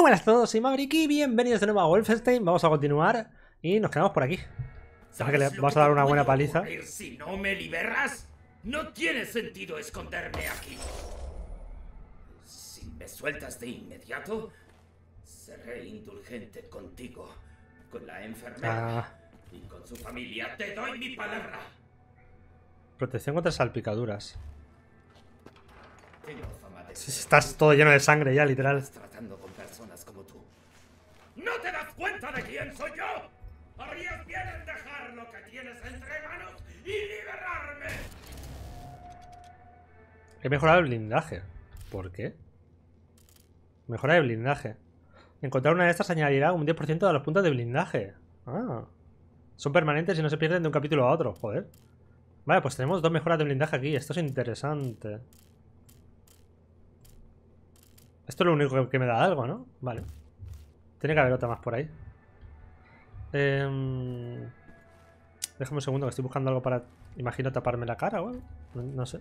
Muy buenas a todos, soy Maverick y bienvenidos de nuevo a Wolfenstein. Vamos a continuar y nos quedamos por aquí. Sabes que le vamos a dar una buena paliza. Si no me liberas, no tiene sentido esconderme aquí. Si me sueltas de inmediato, seré indulgente contigo, con la enfermera Ah, y con su familia. Te doy mi palabra. protección contra salpicaduras. Tengo fama de Estás todo lleno de sangre ya, literal. tratando con. ¿No te das cuenta de quién soy yo? Harías bien en dejar lo que tienes entre manos y liberarme. He mejorado el blindaje. ¿Por qué? Mejorar el blindaje. Encontrar una de estas añadirá un 10% de los puntos de blindaje. Ah. Son permanentes y no se pierden de un capítulo a otro. Joder. Vale, pues tenemos dos mejoras de blindaje aquí. Esto es interesante. Esto es lo único que me da algo, ¿no? Vale. Tiene que haber otra más por ahí. Em, Déjame un segundo que estoy buscando algo para... Imagino taparme la cara o. No, sé.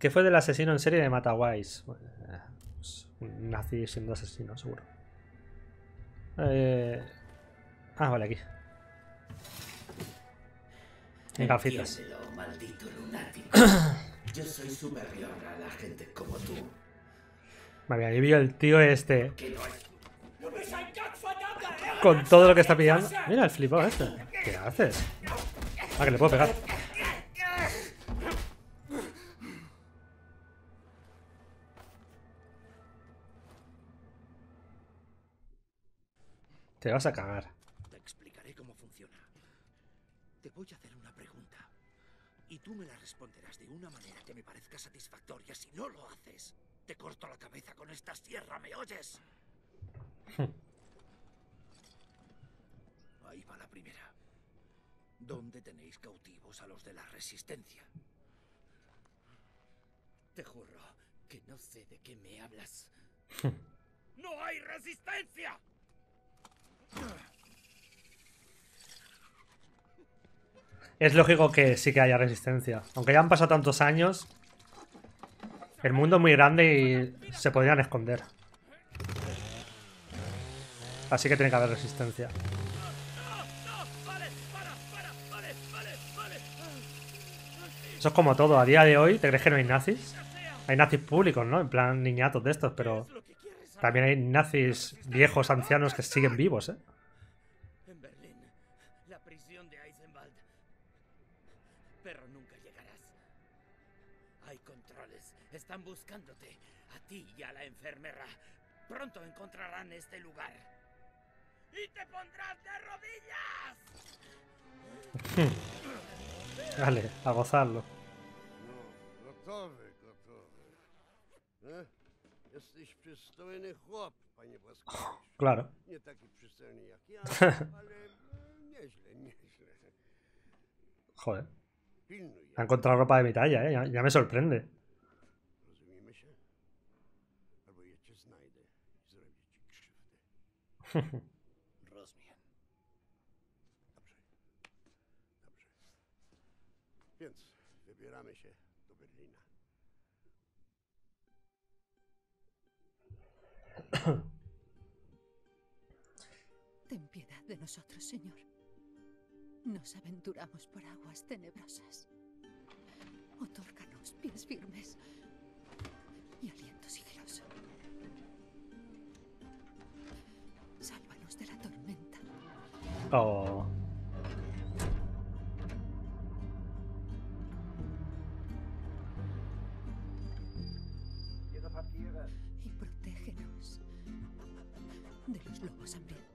¿Qué fue del asesino en serie de eh, pues, un siendo asesino, seguro. Eh... Ah, vale, aquí. En gafitas. Yo soy superior a la gente como tú. Vale, ahí vio el tío este con todo lo que está pillando. Mira el flipado este. ¿Qué haces? Ah, que le puedo pegar. Te vas a cagar. Te explicaré cómo funciona. Te voy a hacer una pregunta. Y tú me la responderás de una manera que me parezca satisfactoria. Si no lo haces, te corto la cabeza con esta sierra, ¿me oyes? Ahí va la primera. ¿Dónde tenéis cautivos a los de la resistencia? Te juro que no sé de qué me hablas. ¡No hay resistencia! Es lógico que sí que haya resistencia. Aunque ya han pasado tantos años, el mundo es muy grande y se podrían esconder. Así que tiene que haber resistencia. Eso es como todo. A día de hoy, ¿te crees que no hay nazis? Hay nazis públicos, ¿no? En plan niñatos de estos, pero también hay nazis viejos, ancianos que siguen vivos, ¿eh? Están buscándote. A ti y a la enfermera. Pronto encontrarán este lugar. ¡Y te pondrás de rodillas! Vale, a gozarlo. Gotowy, gotowy. E? Jesteś przystojny chłop, panie Błaskowicz. Claro. Nie taki przystojny jak ja, ale e, nieźle, nieźle. Joder. Pilnuj Ha ja, encontrado ropa de mi talla, ¿eh? Ya, ya me sorprende. Rozumiem. Dobrze. Dobrze. Więc wybieramy się Berlina. Ten piedad de nosotros, Señor. Nos aventuramos por aguas tenebrosas. Otórganos pies firmes y aliento Oh. y protégenos de los lobos hambrientos.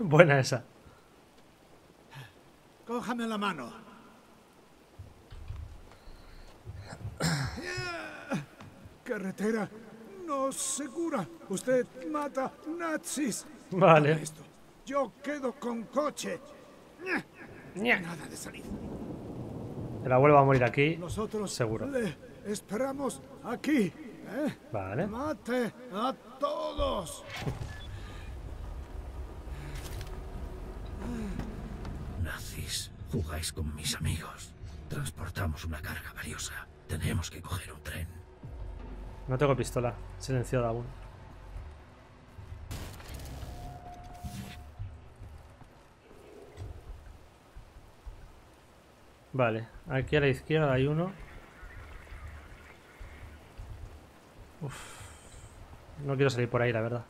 Buena esa. Cójame la mano. Carretera no segura. Usted mata nazis. Vale. Esto. Yo quedo con coche. Nada de salir. Te la vuelvo a morir aquí. Nosotros Seguro. le esperamos aquí. ¿eh? Vale. Mate a todos. Nazi. decís? Jugáis con mis amigos. Transportamos una carga valiosa. Tenemos que coger un tren. No tengo pistola. Silenciada aún. Vale, aquí a la izquierda hay uno. Uf. No quiero salir por ahí, la verdad.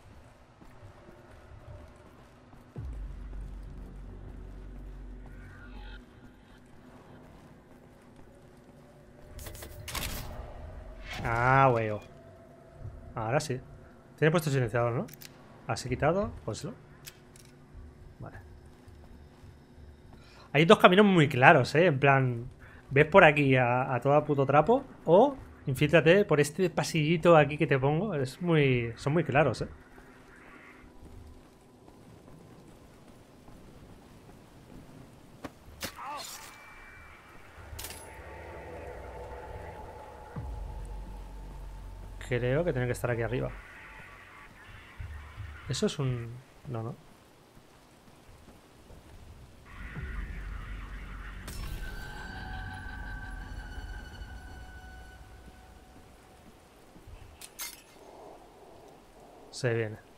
Ah, weo. Ahora sí. Tiene puesto silenciador, ¿no? Así quitado, pues lo. Vale. Hay dos caminos muy claros, ¿eh? En plan, ves por aquí a, a puto trapo o infíltrate por este pasillito aquí que te pongo. Es muy, son muy claros, ¿eh? Creo que tiene que estar aquí arriba. Eso es un... No, no. Se viene.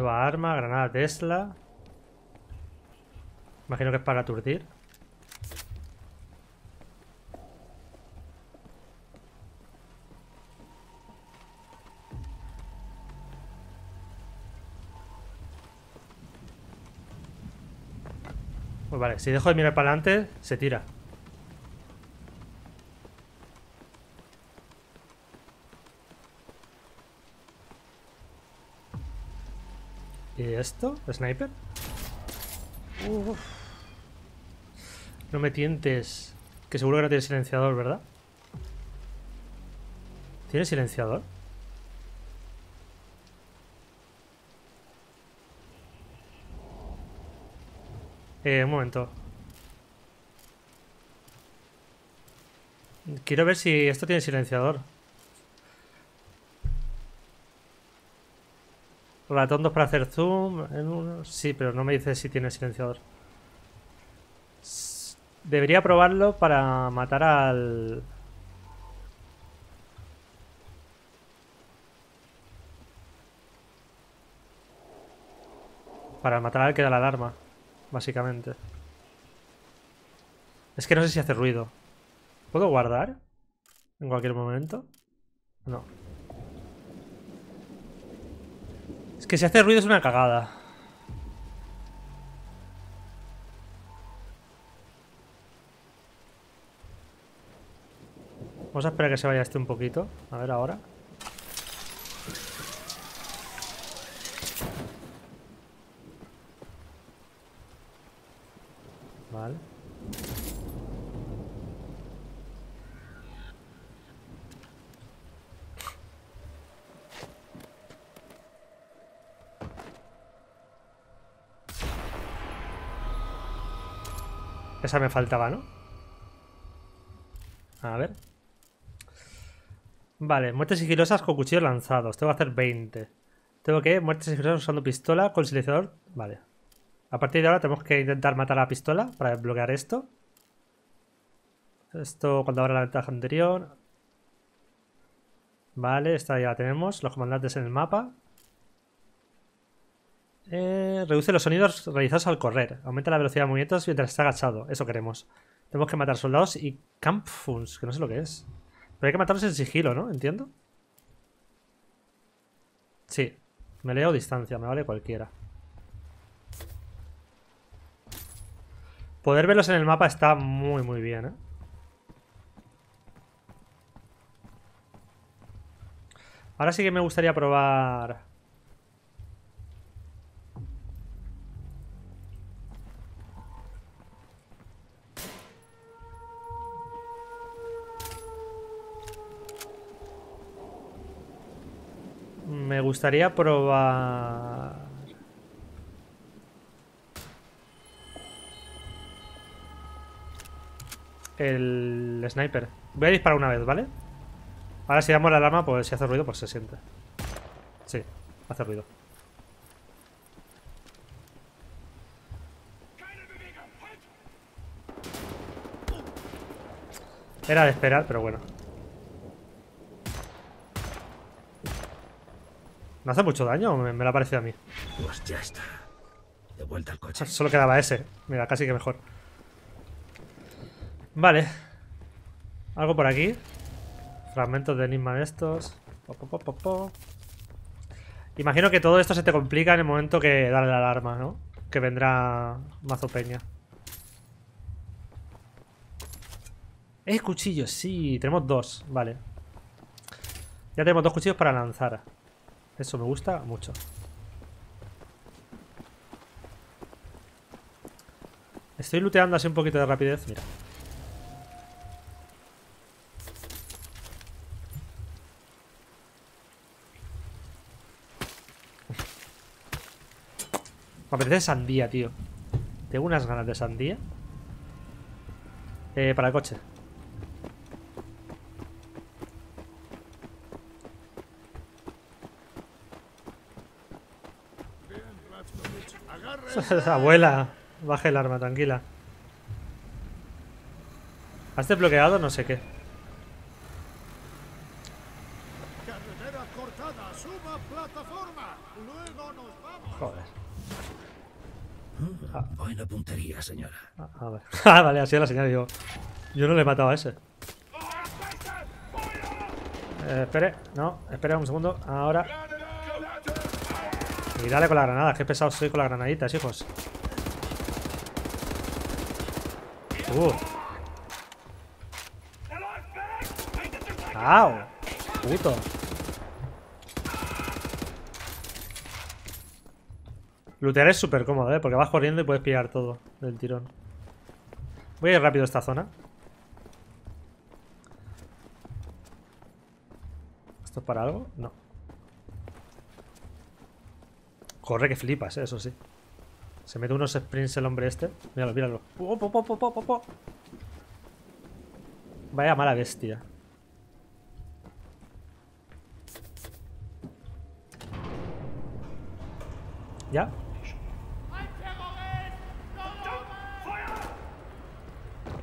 Nueva arma, granada Tesla. Imagino que es para aturdir. Pues vale, si dejo de mirar para adelante, se tira. Esto? ¿Sniper? Uf. No me tientes. Que seguro que no tiene silenciador, ¿verdad? ¿Tiene silenciador? Eh, un momento. Quiero ver si esto tiene silenciador. Ratón 2 para hacer zoom. En uno. Sí, pero no me dice si tiene silenciador. Debería probarlo para matar al... Para matar al que da la alarma, básicamente. Es que no sé si hace ruido. ¿Puedo guardar? En cualquier momento. No. Es que si hace ruido es una cagada. Vamos a esperar que se vaya este un poquito. A ver ahora. Vale. Me faltaba, ¿no? A ver. Vale, muertes sigilosas con cuchillos lanzados. Tengo que hacer 20. Tengo que muertes sigilosas usando pistola con silenciador. Vale. A partir de ahora tenemos que intentar matar a la pistola para desbloquear esto. Esto cuando abra la ventaja anterior. Vale, esta ya la tenemos. Los comandantes en el mapa. Eh, reduce los sonidos realizados al correr. Aumenta la velocidad de movimientos mientras está agachado. Eso queremos. Tenemos que matar soldados y campfuns, que no sé lo que es. Pero hay que matarlos en sigilo, ¿no? Entiendo. Sí. Me leo distancia, me vale cualquiera. Poder verlos en el mapa está muy, muy bien, ¿eh? Ahora sí que me gustaría probar... Me gustaría probar... el sniper. Voy a disparar una vez, ¿vale? Ahora si damos la alarma, pues si hace ruido, pues se siente. Sí, hace ruido. Era de esperar, pero bueno. ¿No hace mucho daño me, me lo ha parecido a mí? Pues ya está. De vuelta al coche. Solo quedaba ese. Mira, casi que mejor. Vale. Algo por aquí. Fragmentos de enigma de estos. Po, po, po, po, po. Imagino que todo esto se te complica en el momento que darle la alarma, ¿no? Que vendrá mazo peña. ¡Eh, cuchillos! Sí, tenemos dos. Vale. Ya tenemos dos cuchillos para lanzar. Eso me gusta mucho. Estoy looteando así un poquito de rapidez, mira. Me apetece sandía, tío. Tengo unas ganas de sandía. Eh, para el coche. Abuela, baje el arma, tranquila. ¿Has desbloqueado no sé qué? Carretera cortada, suba plataforma. Luego nos vamos. Joder. Buena puntería, señora. Ah, ah, vale. Ah, vale, así es la señal. Yo no le he matado a ese. Eh, espere, no, espere un segundo. Ahora. Y dale con la granada, qué pesado soy con las granaditas, hijos. Uh. ¡Au! Puto. Lootear es súper cómodo, ¿eh? Porque vas corriendo y puedes pillar todo del tirón. Voy a ir rápido a esta zona. ¿Esto es para algo? No. Corre que flipas, ¿eh? eso sí. Se mete unos sprints el hombre este. Míralo, míralo. Vaya mala bestia. ¿Ya?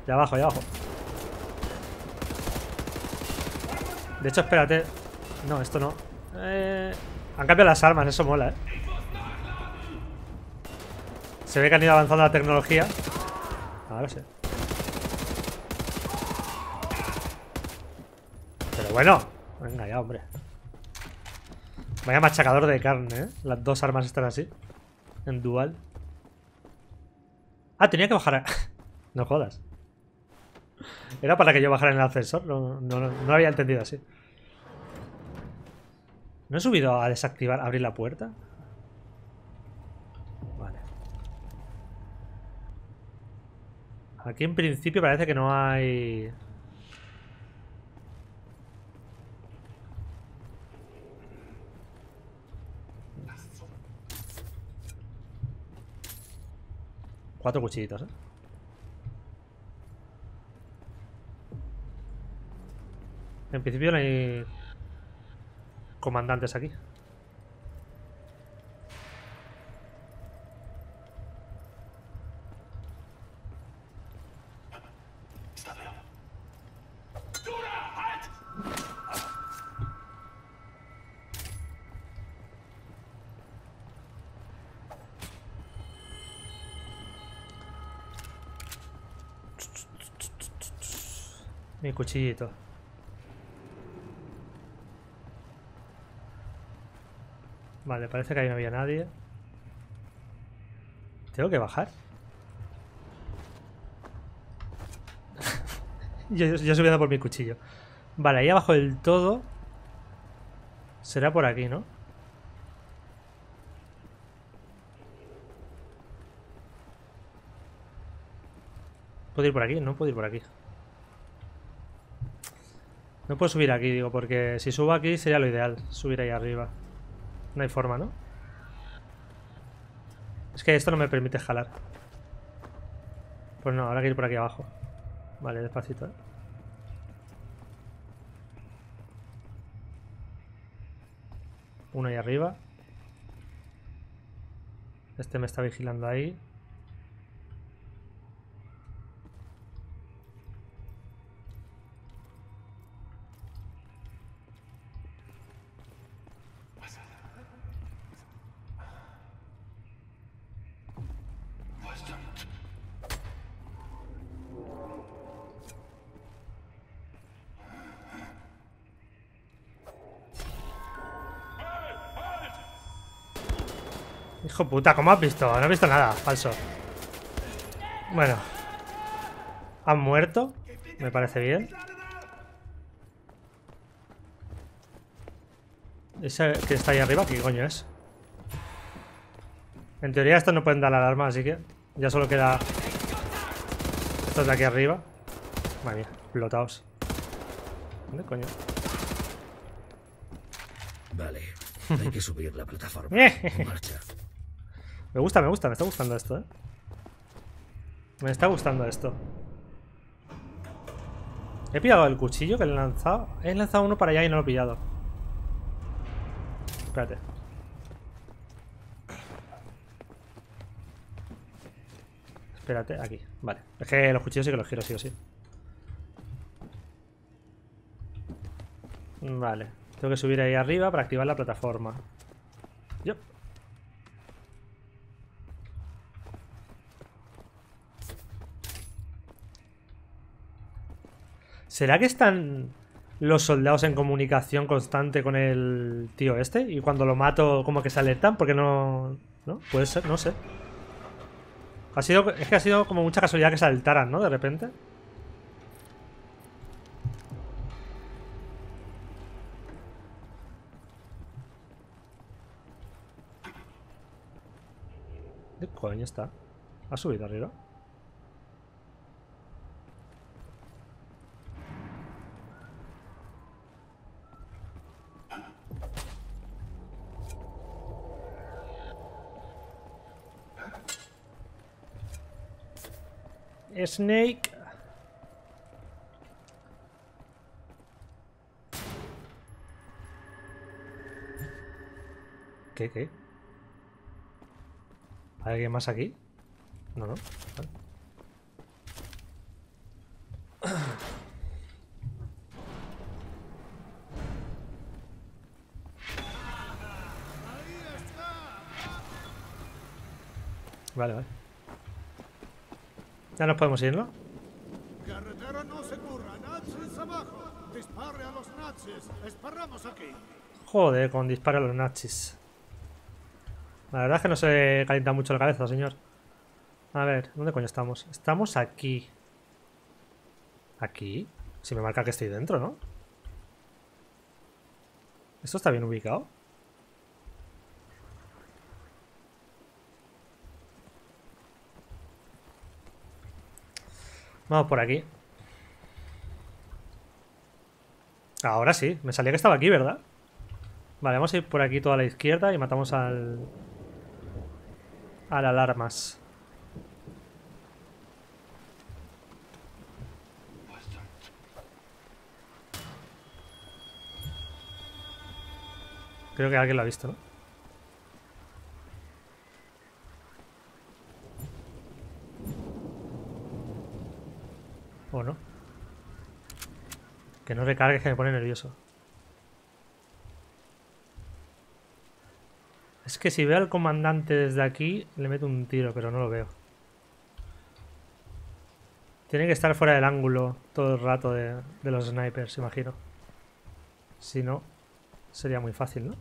Ya abajo, ya abajo. De hecho, espérate. No, esto no. Eh, han cambiado las armas, eso mola, eh. Se ve que han ido avanzando la tecnología. Ahora sí. Pero bueno. Venga ya, hombre. Vaya machacador de carne, ¿eh? Las dos armas están así. En dual. Ah, tenía que bajar a... no jodas. Era para que yo bajara en el ascensor. No, no, no, lo había entendido así. ¿No he subido a desactivar, abrir la puerta? Aquí en principio parece que no hay... Cuatro cuchillitos, ¿eh? En principio no hay comandantes aquí. Mi cuchillito. Vale, parece que ahí no había nadie. ¿Tengo que bajar? yo, yo subiendo por mi cuchillo. Vale, ahí abajo del todo. Será por aquí, ¿no? ¿Puedo ir por aquí? No puedo ir por aquí. No puedo subir aquí, digo, porque si subo aquí sería lo ideal, subir ahí arriba. No hay forma, ¿no? Es que esto no me permite jalar. Pues no, habrá que ir por aquí abajo. Vale, despacito, ¿eh? Uno ahí arriba. Este me está vigilando ahí. Puta, ¿cómo has visto? No he visto nada, falso. Bueno. Han muerto. Me parece bien. Ese que está ahí arriba, ¿qué coño es? En teoría estos no pueden dar la alarma, así que ya solo queda estos de aquí arriba. Madre mía, explotados. ¿Dónde coño? Vale, hay que subir la plataforma. En marcha. Me gusta, me gusta, me está gustando esto, ¿eh? Me está gustando esto. He pillado el cuchillo que le he lanzado. He lanzado uno para allá y no lo he pillado. Espérate. Espérate, aquí. Vale. Es que los cuchillos sí que los quiero, sí o sí. Vale. Tengo que subir ahí arriba para activar la plataforma. ¿Será que están los soldados en comunicación constante con el tío este? Y cuando lo mato como que se alertan porque no... ¿No? Puede ser, no sé. Ha sido, es que ha sido como mucha casualidad que saltaran, ¿no? De repente. ¿Qué coño está? ¿Ha subido arriba? Snake. ¿Qué, qué? ¿Hay alguien más aquí? No, no. Vale. Vale, vale. Ya nos podemos ir, ¿no? Carretera no segura, nazis abajo. Dispare a los nazis. Aquí. Joder, con disparo a los nazis. La verdad es que no se calienta mucho la cabeza, señor. A ver, ¿dónde coño estamos? Estamos aquí. ¿Aquí? Si me marca que estoy dentro, ¿no? ¿Esto está bien ubicado? Vamos por aquí. Ahora sí, me salía que estaba aquí, ¿verdad? Vale, vamos a ir por aquí toda la izquierda y matamos al... Al alarmas. Creo que alguien lo ha visto, ¿no? ¿O no? Que no recargues que me pone nervioso. Es que si veo al comandante desde aquí, le meto un tiro, pero no lo veo. Tiene que estar fuera del ángulo todo el rato de, de los snipers, imagino. Si no, sería muy fácil, ¿no?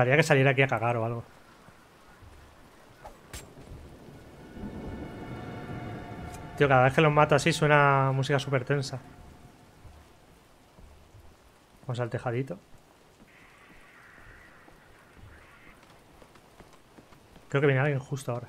Molaría que saliera aquí a cagar o algo. Tío, cada vez que los mato así suena música súper tensa. Vamos al tejadito. Creo que viene alguien justo ahora.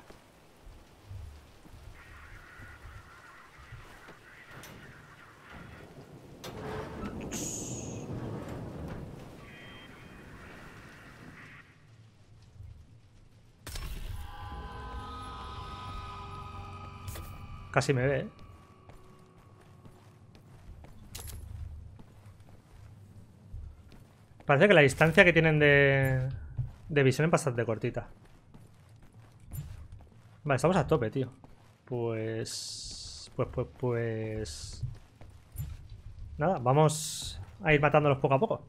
Casi me ve, ¿eh? Parece que la distancia que tienen de, de visión es bastante cortita. Vale, estamos a tope, tío. Pues... Pues, pues, pues... Nada, vamos a ir matándolos poco a poco.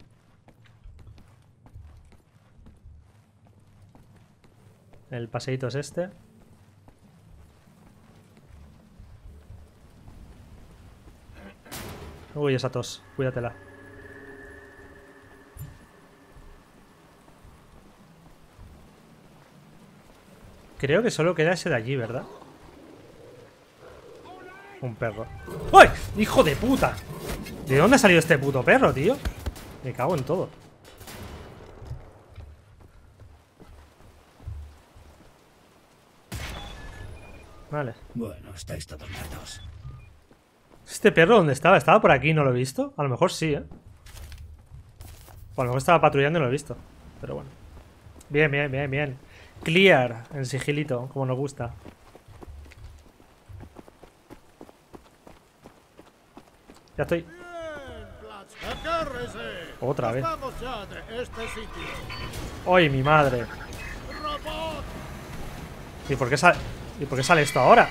El paseíto es este. Uy, esa tos. Cuídatela. Creo que solo queda ese de allí, ¿verdad? Un perro. ¡Uy! ¡Hijo de puta! ¿De dónde ha salido este puto perro, tío? Me cago en todo. Vale. Bueno, estáis todos muertos. ¿Este perro dónde estaba? ¿Estaba por aquí no lo he visto? A lo mejor sí, ¿eh? O a lo mejor estaba patrullando y no lo he visto. Pero bueno. Bien, bien, bien, bien. Clear, en sigilito, como nos gusta. Ya estoy. Otra vez. De este. ¡Ay, mi madre! ¿Y por qué sale, ¿y por qué sale esto ahora?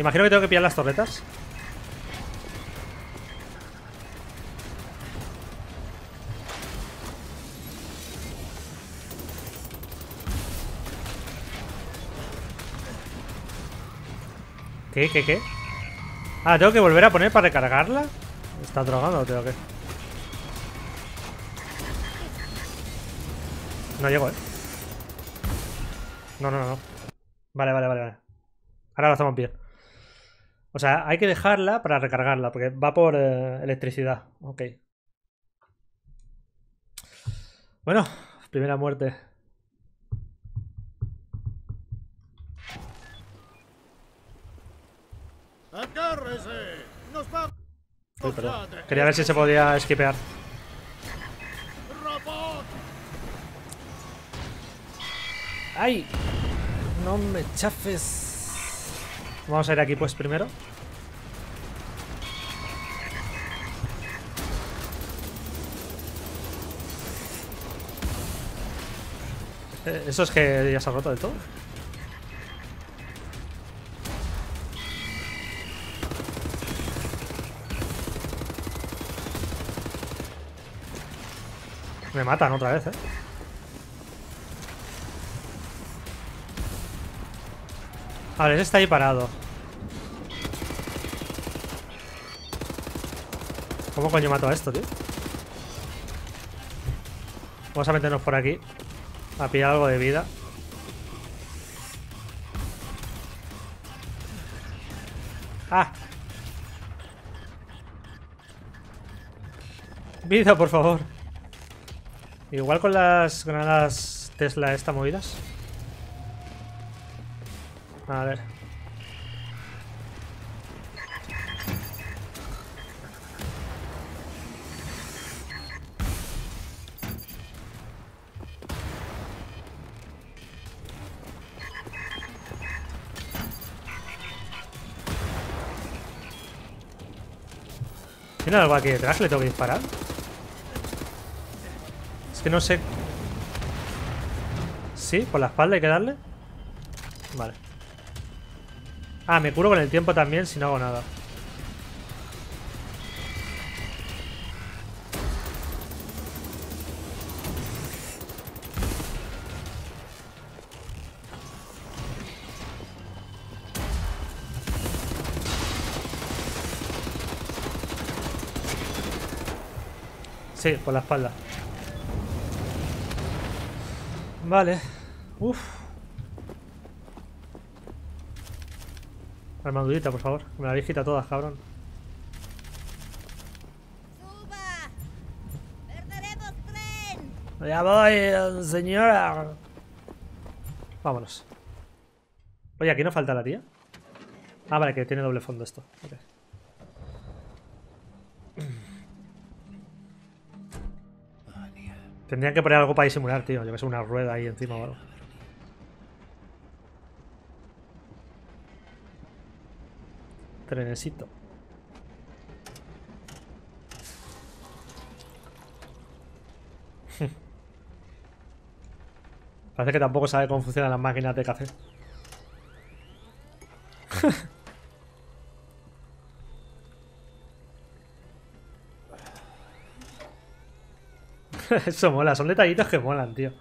Imagino que tengo que pillar las torretas. ¿Qué, qué, qué? Ah, ¿tengo que volver a poner para recargarla? ¿Está drogando o tengo que...? No llego, ¿eh? No, no, no. Vale, vale, vale, vale. Ahora lo hacemos bien. O sea, hay que dejarla para recargarla, porque va por eh, electricidad. Ok. Bueno, primera muerte. ¡Agárrese! ¡Nos! Uy, perdón. de Quería ver si se podía esquipear. ¡Ay! No me chafes. Vamos a ir aquí pues primero. Eh, ¿Eso es que ya se ha roto del todo? Me matan otra vez, eh. Vale, ese está ahí parado. ¿Cómo coño mato a esto, tío? Vamos a meternos por aquí. A pillar algo de vida. ¡Ah! Vida, por favor. Igual con las granadas Tesla esta movidas. A ver. ¿Tiene algo aquí detrás le tengo que disparar? Es que no sé... ¿Sí? ¿Por la espalda hay que darle? Vale. Ah, me curo con el tiempo también si no hago nada. Sí, por la espalda. Vale. Uf. Armadurita, por favor. Me la habéis quitado todas, cabrón. ¡Suba! ¡Perderemos tren! Ya voy, señora. Vámonos. Oye, aquí no falta la tía. Ah, vale, que tiene doble fondo esto. Ok. Anya, Tendrían que poner algo para disimular, tío. Yo que sé, una rueda ahí encima o algo. Trenesito. Parece que tampoco sabe cómo funcionan las máquinas de café. Eso mola, son detallitos que molan, tío.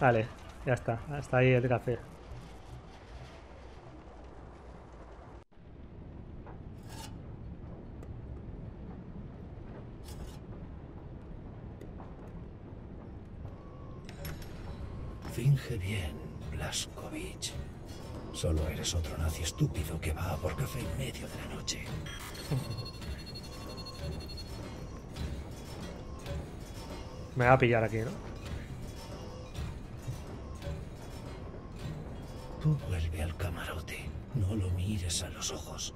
Vale, ya está. Hasta ahí el café. Finge bien, Blaskovich. Solo eres otro nazi estúpido que va a por café en medio de la noche. Me va a pillar aquí, ¿no? Tú vuelve al camarote. No lo mires a los ojos.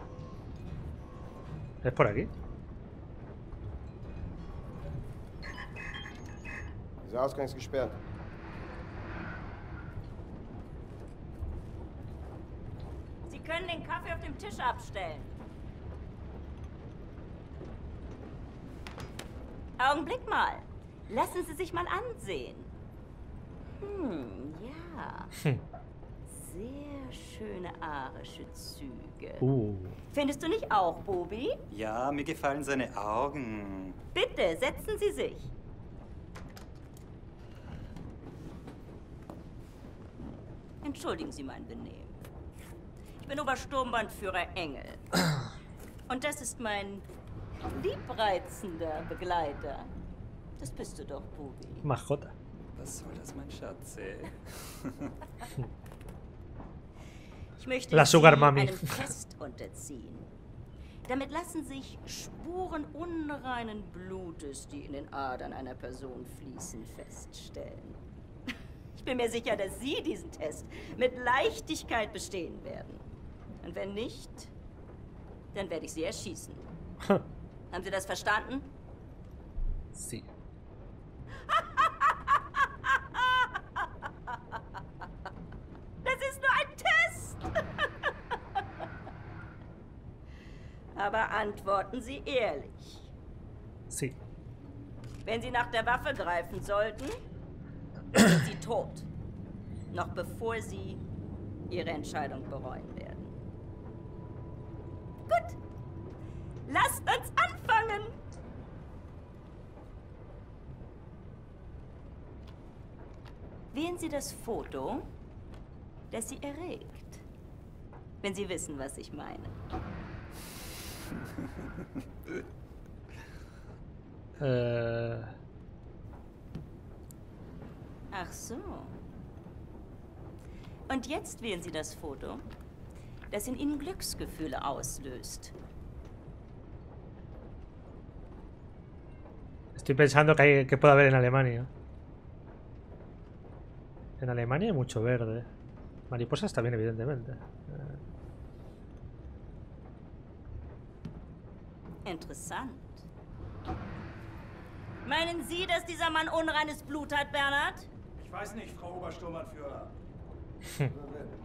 ¿Es por aquí? Dieser Tisch abstellen. Augenblick mal. Lassen Sie sich mal ansehen. Hm, ja. Sehr schöne arische Züge. Uh. Findest du nicht auch, Bobi? Ja, mir gefallen seine Augen. Bitte, setzen Sie sich. Entschuldigen Sie mein Benehmen. Ich bin Obersturmbandführer Engel. Und das ist mein liebreizender Begleiter. Das bist du doch, Bobi. Majota. Was soll das, mein Schatz? ey? Ich möchte La Sugar Mami. einem Test unterziehen. Damit lassen sich Spuren unreinen Blutes, die in den Adern einer Person fließen, feststellen. Ich bin mir sicher, dass Sie diesen Test mit Leichtigkeit bestehen werden. Und wenn nicht, dann werde ich Sie erschießen. Haben Sie das verstanden? Sí. Das ist nur ein Test. Aber antworten Sie ehrlich. Sí. Wenn Sie nach der Waffe greifen sollten, sind Sie tot. Noch bevor Sie Ihre Entscheidung bereuen werden. Gut. Lasst uns anfangen. Wählen Sie das Foto, das Sie erregt. Wenn Sie wissen, was ich meine. Eh, Ach so. Und jetzt wählen Sie das Foto, das in Ihnen Glücksgefühle auslöst. estoy pensando que, hay, que puede haber en Alemania. En Alemania hay mucho verde. Mariposas también, evidentemente. Interessant. Meinen Sie, dass dieser Mann unreines Blut hat, Bernhard? Ich weiß nicht, Frau Obersturmanführer.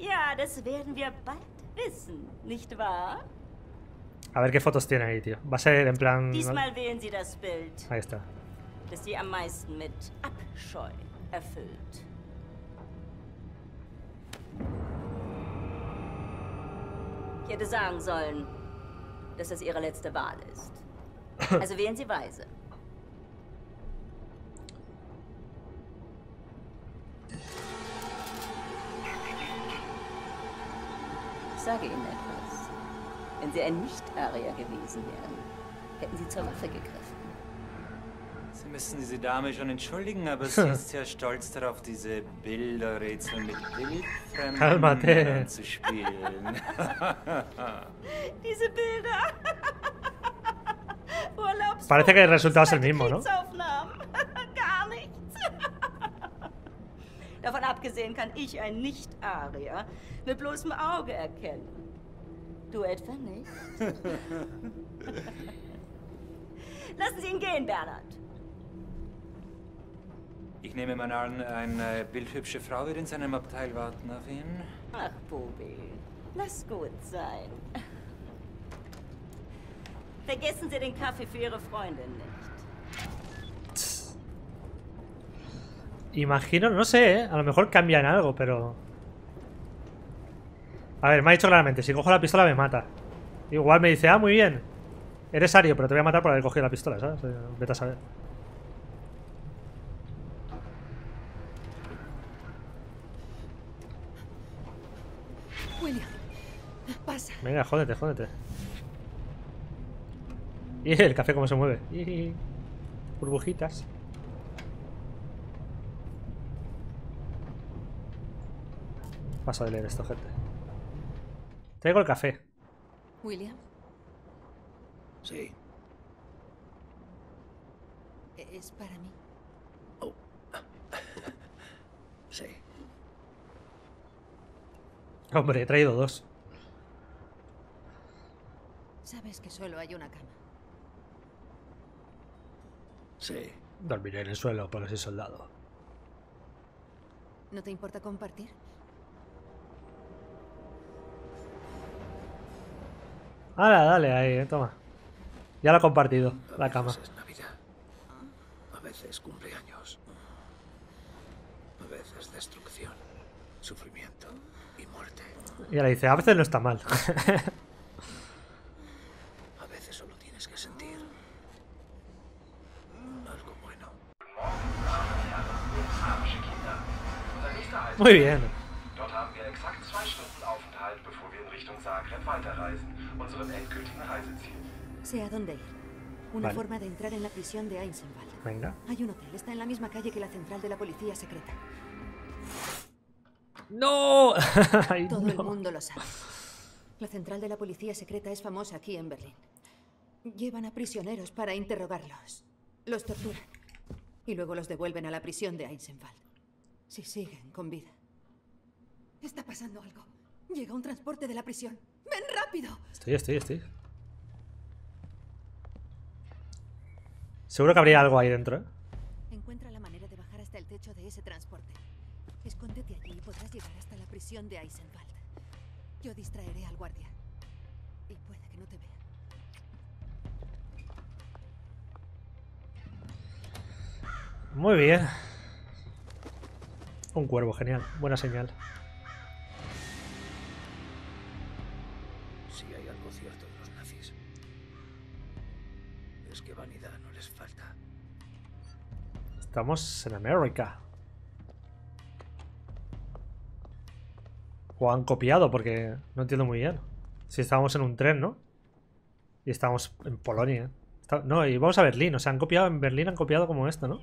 Ja, das werden wir bald wissen, nicht wahr? A ver qué fotos tiene ahí, tío. Va a ser en plan. Diesmal wählen Sie das Bild, Ahí está. das Sie am meisten mit Abscheu erfüllt. Ich hätte sagen sollen, dass das Ihre letzte Wahl ist. Also wählen Sie weise. Sage Ihnen etwas. Wenn Sie ein Nicht-Arier gewesen wären, hätten Sie zur Waffe gegriffen. Sie müssen diese Dame schon entschuldigen, aber sie ist ja stolz darauf, diese Bilderrätsel mit. Männern zu spielen. Diese Bilder. Parece que el resultado es el mismo, ¿no? Abgesehen kann ich ein Nicht-Arier mit bloßem Auge erkennen. Du etwa nicht? Lassen Sie ihn gehen, Bernhard. Ich nehme mal an, eine bildhübsche Frau wird in seinem Abteil warten auf ihn. Ach, Bubi, lass gut sein. Vergessen Sie den Kaffee für Ihre Freundin nicht. Imagino, no sé, ¿eh? a lo mejor cambian algo, pero... A ver, me ha dicho claramente, si cojo la pistola me mata. Igual me dice, ah, muy bien. Eres Ario, pero te voy a matar por haber cogido la pistola, ¿sabes? Eh, Vete a saber. William, pasa. Venga, jódete, jódete. Y el café cómo se mueve. Burbujitas. Paso de leer esto, gente. Traigo el café. William, Sí. es para mí. Sí. Hombre, he traído dos. Sabes que solo hay una cama. Sí. Dormiré en el suelo porque soy soldado. ¿No te importa compartir? Ahora, dale, ahí, eh, toma. Ya lo he compartido, la A cama. es Navidad. A veces cumpleaños. A veces destrucción, sufrimiento y muerte. Y ahora dice, a veces no está mal. A veces solo tienes que sentir algo bueno. Muy bien. Endgültigen. Sé a dónde ir. Una Vale. forma de entrar en la prisión de Eisenwald. Venga. Hay un hotel, está en la misma calle que la central de la policía secreta. ¡No! Ay, Todo el mundo lo sabe. La central de la policía secreta es famosa aquí en Berlín. Llevan a prisioneros para interrogarlos. Los torturan. Y luego los devuelven a la prisión de Eisenwald. Si siguen con vida. Está pasando algo. Llega un transporte de la prisión. ¡Ven rápido! Estoy, estoy, estoy. Seguro que habría algo ahí dentro, ¿eh? Encuentra la manera de bajar hasta el techo de ese transporte. Escóndete allí y podrás llegar hasta la prisión de Eisenwald. Yo distraeré al guardia. Y puede que no te vea. Muy bien. Un cuervo, genial. Buena señal. Estamos en América. O han copiado, porque no entiendo muy bien. Si estábamos en un tren, ¿no? Y estábamos en Polonia. No, y vamos a Berlín. O sea, han copiado en Berlín, han copiado como esto, ¿no?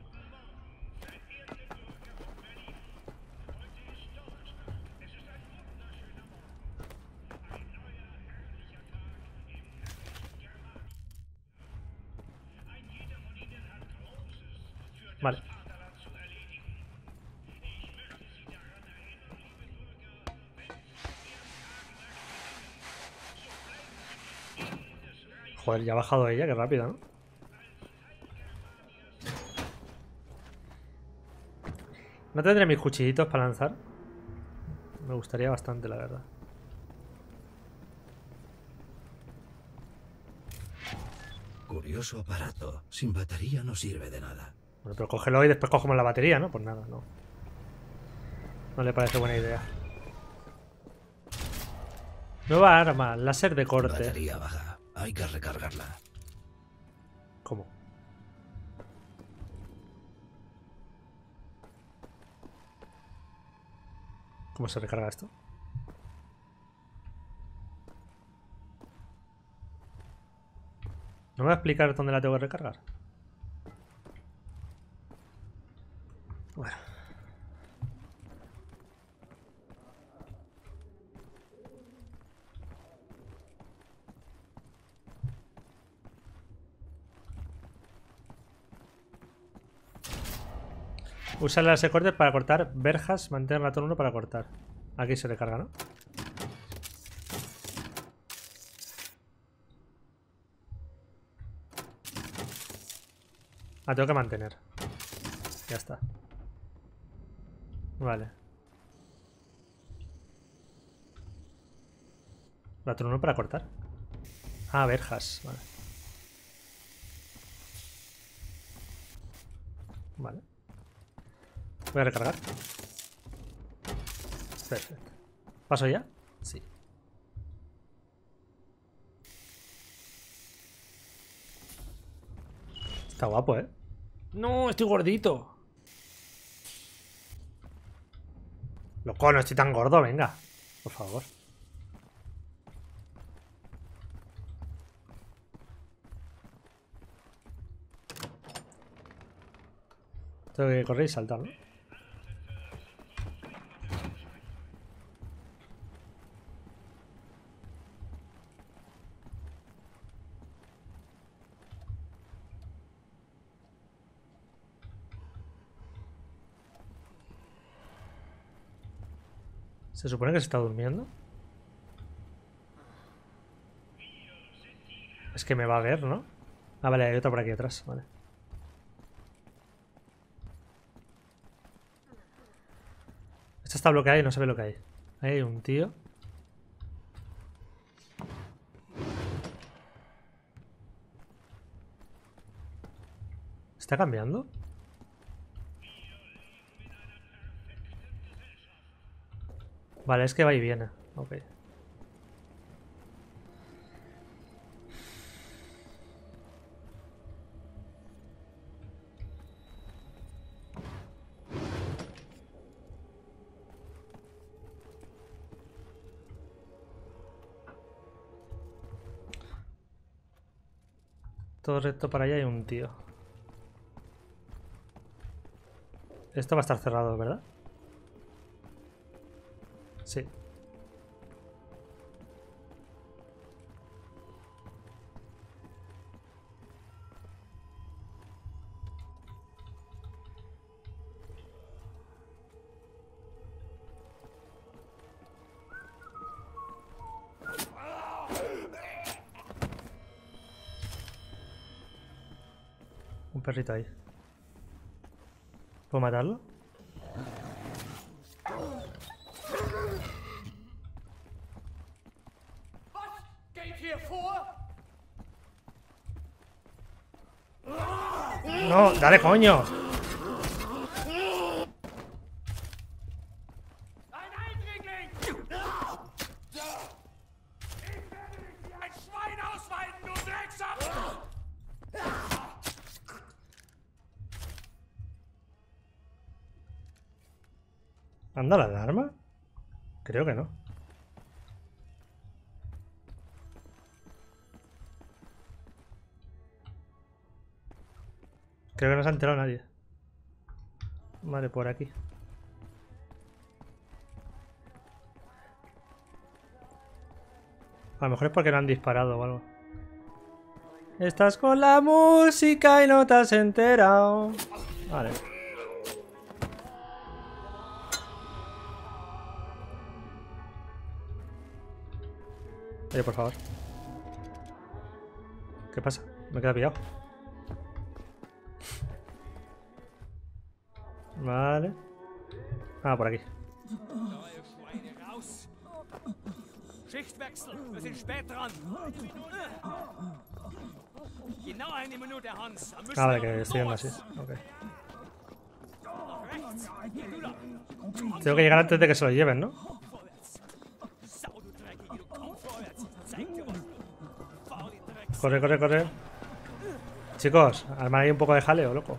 Joder, ya ha bajado ella, qué rápida, ¿no? ¿No tendré mis cuchillitos para lanzar? Me gustaría bastante, la verdad. Curioso aparato. Sin batería no sirve de nada. Bueno, pero cógelo y después cogemos la batería, ¿no? Pues nada, no. No le parece buena idea. Nueva arma, láser de corte. Batería baja. Hay que recargarla. ¿Cómo? ¿Cómo se recarga esto? ¿No me va a explicar dónde la tengo que recargar? Bueno. Usa el corte para cortar verjas, mantén ratón 1 para cortar. Aquí se recarga, ¿no? Ah, tengo que mantener. Ya está. Vale. La turno para cortar. Ah, verjas. Vale. Vale. Voy a recargar. Perfecto. ¿Paso ya? Sí. Está guapo, ¿eh? No, estoy gordito. Loco, no estoy tan gordo, venga. Por favor. Tengo que correr y saltar, ¿no? Se supone que se está durmiendo. Es que me va a ver, ¿no? Ah, vale, hay otra por aquí atrás, vale. Esta está bloqueada y no se ve lo que hay. Ahí hay un tío. ¿Está cambiando? Vale, es que va y viene. Ok. Todo recto para allá hay un tío. Esto va a estar cerrado, ¿verdad? Sí. Un perrito ahí. ¿Puedo matarlo? Du Drecksack! ¿Anda la alarma? Creo que no. Creo que no se ha enterado nadie. Vale, por aquí. A lo mejor es porque no han disparado o algo. Estás con la música y no te has enterado. Vale. Oye, por favor. ¿Qué pasa? Me queda pillado. Vale. Ah, por aquí. Schichtwechsel, wir sind spät dran. Genau eine Minute, Hans. Dann müssen Ah, vale, que estoy yendo así. Tengo que llegar antes de que se lo lleven, ¿no? Corre, corre, corre. Chicos, armar ahí un poco de jaleo, loco.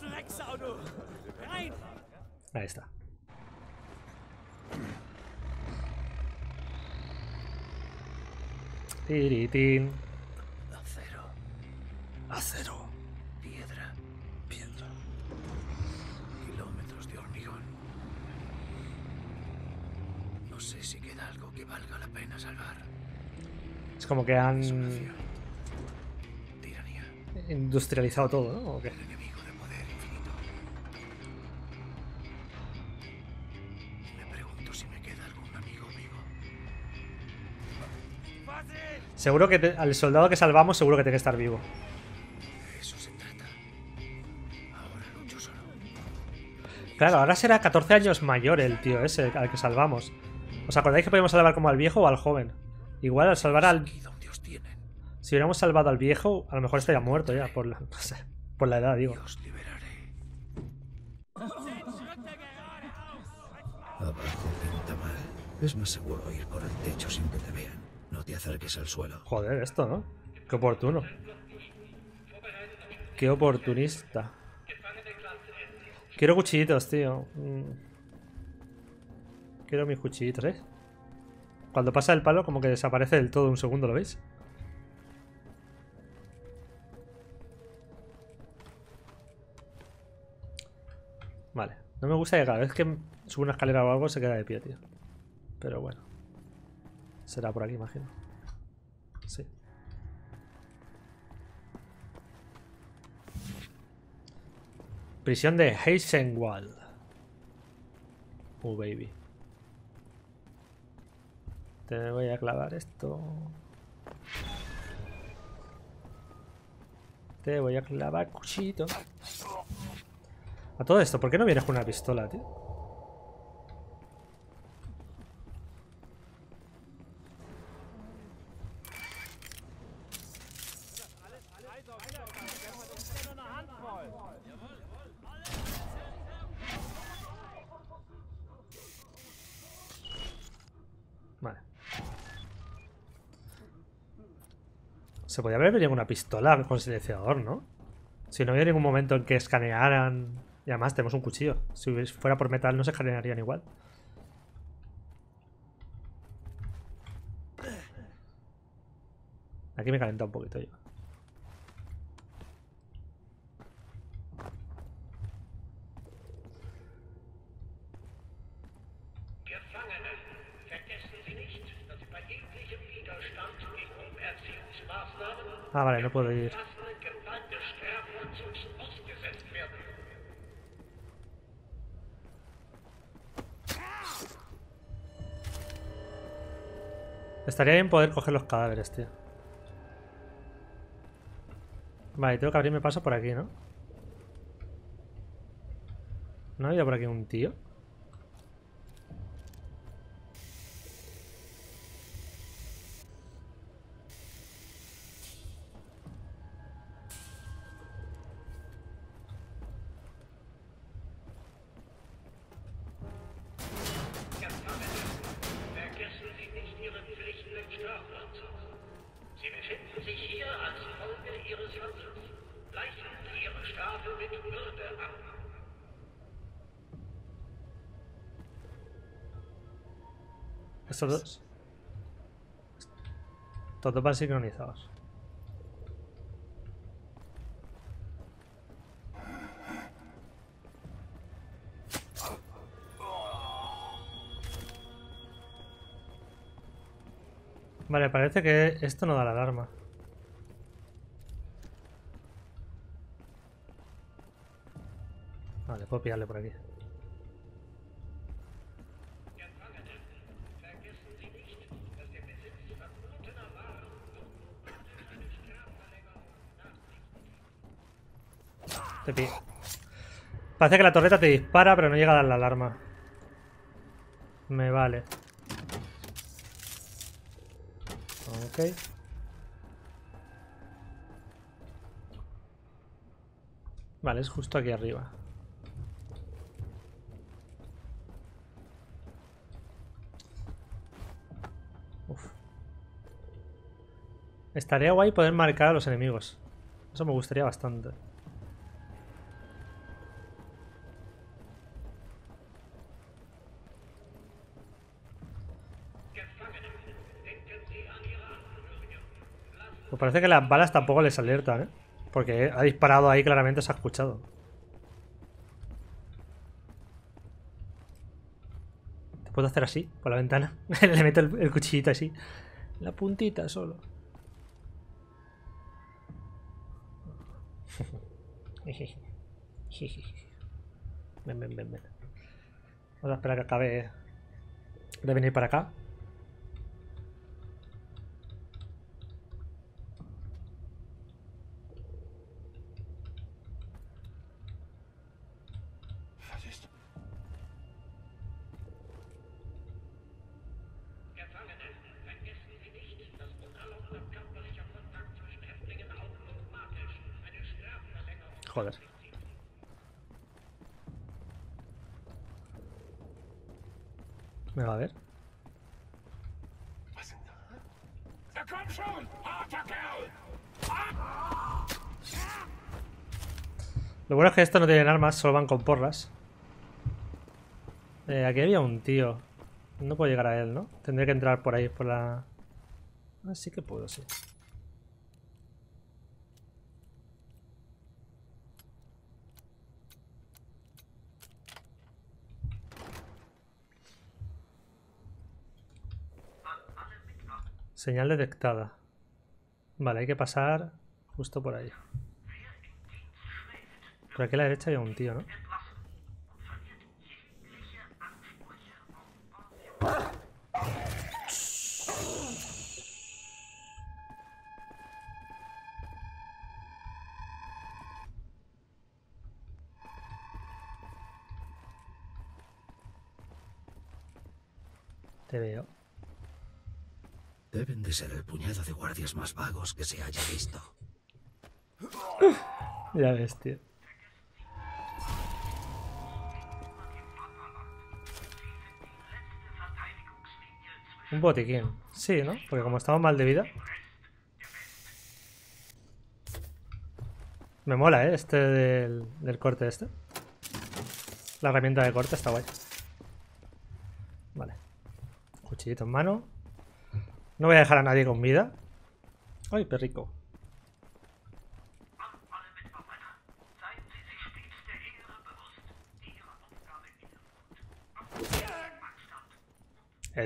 Du Drecksau, du. Rein. Ahí está. Tiritín. Acero. Piedra. Piedra. Kilómetros de hormigón. sé si queda algo que valga la pena salvar. Es como que han Tiranía. industrializado todo, ¿no? ¿O qué? El enemigo de poder infinito. Me pregunto si me queda algún amigo vivo. Seguro que te- al soldado que salvamos seguro que tiene que estar vivo. Claro, ahora será 14 años mayor el tío ese al que salvamos. ¿Os acordáis que podíamos salvar como al viejo o al joven? Igual al salvar al... Si hubiéramos salvado al viejo, a lo mejor estaría muerto ya por la, no sé, por la edad, digo. os liberaré. Abajo pinta mal. Es más seguro ir por el techo sin que te vean. No te acerques al suelo. Joder, esto, ¿no? Qué oportuno. Qué oportunista. Quiero cuchillitos, tío. Mm. Quiero mis cuchillitos, ¿eh? Cuando pasa el palo, como que desaparece del todo un segundo, ¿lo veis? Vale. No me gusta que cada vez que subo una escalera o algo se queda de pie, tío. Pero bueno. Será por aquí, imagino. Sí. Prisión de Heisenwald. Oh, baby. Te voy a clavar esto. Te voy a clavar cuchito. A todo esto, ¿por qué no vienes con una pistola, tío? Se podría haber venido una pistola con silenciador, ¿no? Si no había ningún momento en que escanearan. Y además tenemos un cuchillo. Si fuera por metal no se escanearían igual. Aquí me calenta un poquito yo. Ah, vale, no puedo ir. Estaría bien poder coger los cadáveres, tío. Vale, tengo que abrirme paso por aquí, ¿no? ¿No ha habido por aquí un tío? Estos dos. Estos dos van sincronizados. Vale, parece que esto no da la alarma. Vale, puedo pillarle por aquí. Parece que la torreta te dispara, pero no llega a dar la alarma. Me vale. Ok. Vale, es justo aquí arriba. Uf. Estaría guay poder marcar a los enemigos. Eso me gustaría bastante. Pues parece que las balas tampoco les alertan, ¿eh? Porque ha disparado ahí claramente, se ha escuchado. Puedo hacer así, por la ventana. Le meto el, el cuchillito así. La puntita solo. Ven, ven, ven, ven. Vamos a esperar que acabe de venir para acá. Que estos no tienen armas, solo van con porras. Eh, aquí había un tío. No puedo llegar a él, ¿no? Tendré que entrar por ahí, por la... Ah, sí que puedo, sí. Señal detectada. Vale, hay que pasar justo por ahí. Por aquí a la derecha hay un tío, ¿no? Te veo. Deben de ser el puñado de guardias más vagos que se haya visto. Ya ves, tío. Un botiquín. Sí, ¿no? Porque como estamos mal de vida. Me mola, ¿eh? Este del, del corte este. La herramienta de corte está guay. Vale. Cuchillito en mano. No voy a dejar a nadie con vida. Ay, perrico.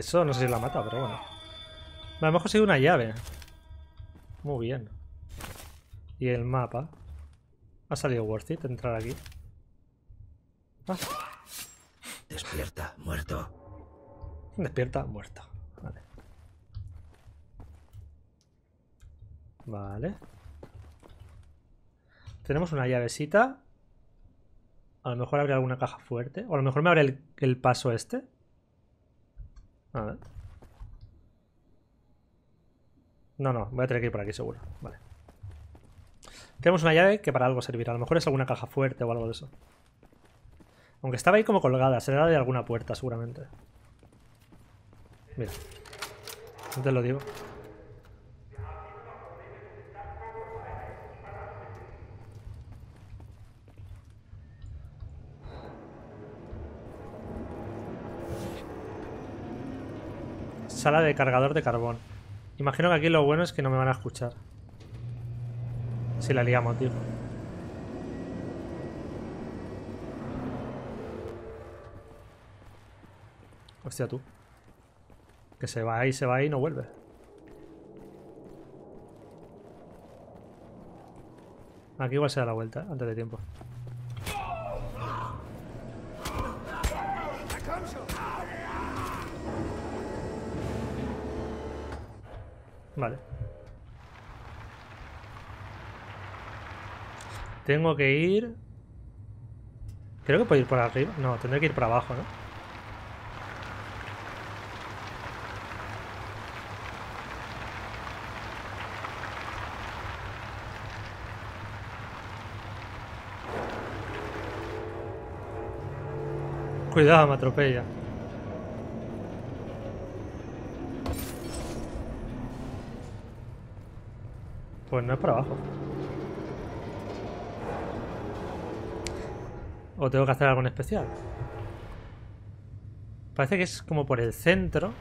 Eso no sé si la mata, pero bueno. A lo mejor sido una llave. Muy bien. Y el mapa. Ha salido worth it entrar aquí. Ah, Despierta, muerto. despierta, muerto. Vale. Vale. Tenemos una llavecita. A lo mejor abre alguna caja fuerte. O a lo mejor me abre el, el paso este. A ver. No, no, voy a tener que ir por aquí seguro. Vale. Tenemos una llave que para algo servirá. A lo mejor es alguna caja fuerte o algo de eso. Aunque estaba ahí como colgada. Será de alguna puerta seguramente. Mira. No te lo digo. Sala de cargador de carbón. Imagino que aquí lo bueno es que no me van a escuchar. Si la liamos, tío. Hostia, tú. Que se va ahí, se va ahí y no vuelve. Aquí igual se da la vuelta, antes de tiempo. Vale. Tengo que ir... Creo que puedo ir por arriba. No, tendré que ir por abajo, ¿no? Cuidado, me atropella. Pues no es para abajo. ¿O tengo que hacer algo en especial? Parece que es como por el centro.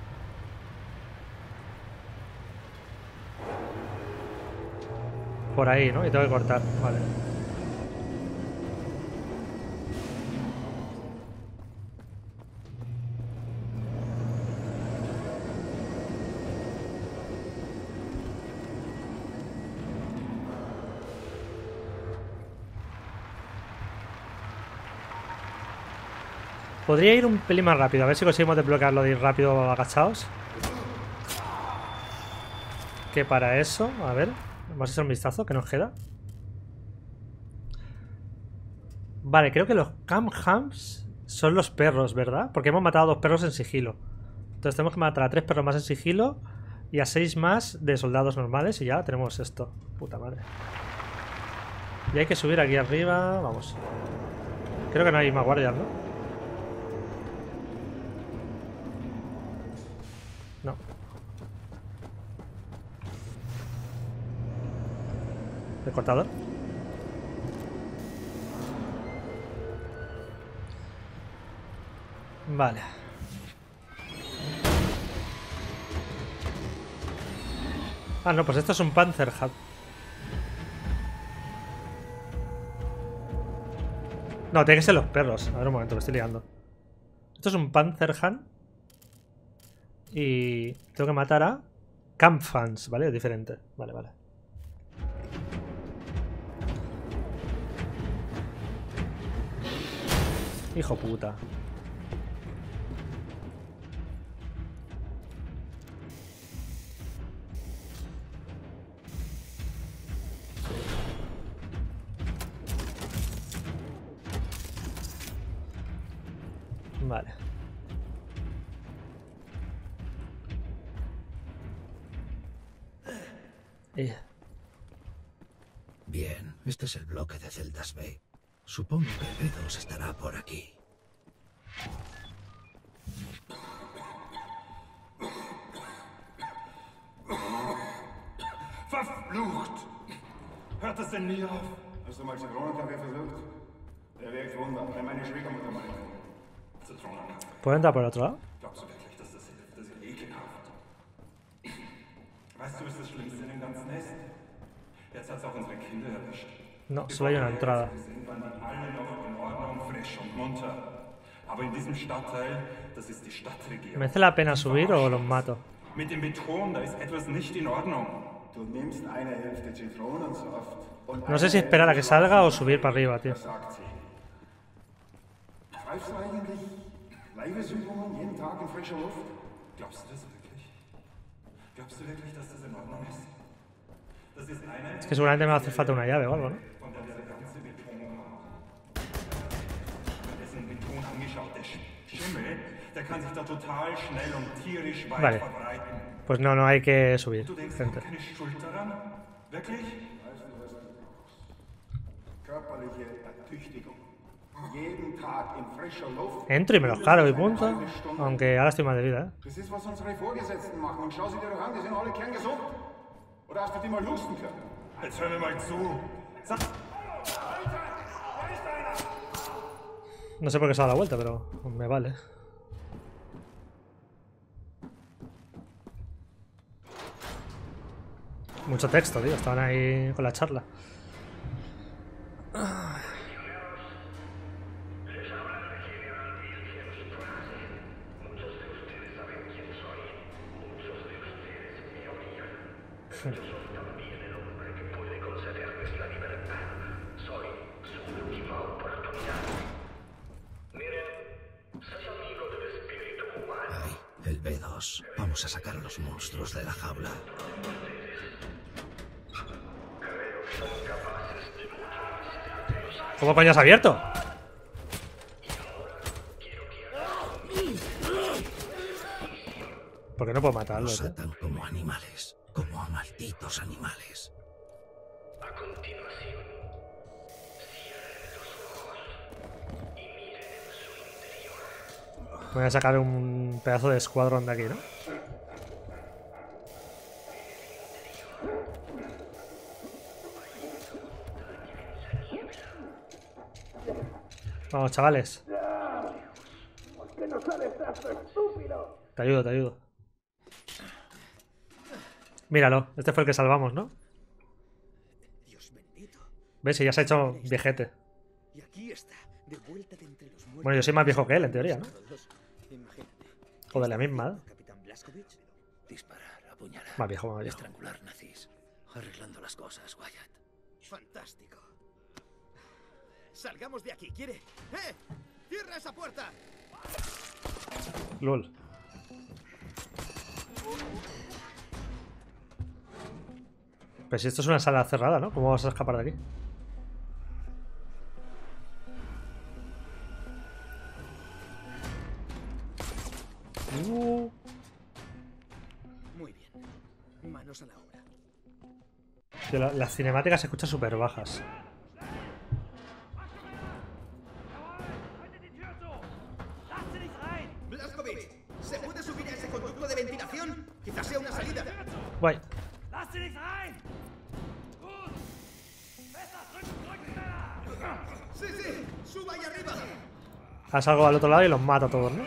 Por ahí, ¿no? Y tengo que cortar. Vale. Podría ir un pelín más rápido, a ver si conseguimos desbloquearlo de ir rápido agachados. Que para eso, a ver, vamos a hacer un vistazo, que nos queda. Vale, creo que los Camhams son los perros, ¿verdad? Porque hemos matado a dos perros en sigilo. Entonces tenemos que matar a tres perros más en sigilo y a seis más de soldados normales y ya tenemos esto. Puta madre. Y hay que subir aquí arriba. Vamos. Creo que no hay más guardias, ¿no? ¿El cortador? Vale. Ah, no, pues esto es un Panzerhat. No, tiene que ser los perros. A ver un momento, me estoy liando. Esto es un Panzerhan. Y tengo que matar a Kampfans, ¿vale? Diferente. Vale, vale. Hijo puta. Vale. Eh, Bien, este es el bloque de celdas B. Supongo que el B2 estará por aquí. Verflucht! Hört es denn nie auf? Hast du mal Zitronenkaffee versucht? Der wirkt Wunder, wenn meine Schwiegermutter meinte. Zitronenkaffee. ¿Puedo entrar por otro lado? Glaubst du wirklich, dass das hilft? Das ist ekelhaft. Weißt du, was das Schlimmste in dem Ganzen ist? Jetzt hat's auch unsere Kinder erwischt. No, solo hay una entrada. ¿Merece la pena subir o los mato? Mit dem Beton, da ist etwas nicht in Ordnung. Du nimmst eine Hälfte Zitronensaft und No sé si esperar a que salga o subir para arriba, tío. sagt sie. Greifst du eigentlich Leibesübungen jeden Tag in frischer Luft? Glaubst du das wirklich? Glaubst du wirklich, dass das in Ordnung ist? Das ist eine Es que seguramente me va a hacer falta una llave o algo, ¿no? Beton angeschaut, der Sch- Schimmel, der kann sich da total schnell und tierisch weit Vale. verbreiten. Pues no, no hay que subir. Du denkst, Gente. keine Schuld daran? Wirklich? Körperliche Ertüchtigung. Jeden Tag in frischer Luft. Entro y me los cargo y punto. Aunque ahora estoy mal de vida, ¿eh? Das ist, was unsere Vorgesetzten machen. Und schau sie dir doch an, die sind alle kerngesund. Oder hast du die mal husten können? Jetzt hör mir mal zu. Sag, No sé por qué se ha dado la vuelta, pero me vale. Mucho texto, tío. Estaban ahí con la charla. Vamos a sacar a los monstruos de la jaula. ¿Cómo coño has abierto? ¿Por qué no puedo matarlo, tío? atan como animales. Como a malditos animales. Voy a sacar un pedazo de escuadrón de aquí, ¿no? Vamos, chavales. ¿Por qué no sales tanto estúpido? Te ayudo, te ayudo. Míralo, este fue el que salvamos, ¿no? ¿Ves? Y ya se ha hecho viejete. Y aquí está, de vuelta de entre los muertos. Bueno, yo soy más viejo que él, en teoría, ¿no? Imagínate. O de la misma. ¿eh? Capitán Blaskovich. Disparar, apuñalar. Más viejo, más viejo. Estrangular nazis. Arreglando las cosas, Wyatt. Fantástico. Salgamos de aquí, ¿quiere? ¡Eh! ¡Cierra esa puerta! LOL. Pero si esto es una sala cerrada, ¿no? ¿Cómo vas a escapar de aquí? Uh, Muy bien. Manos a la obra. la- las cinemáticas se escuchan súper bajas. Arriba. Ahora salgo al otro lado y los mato a todos, ¿no?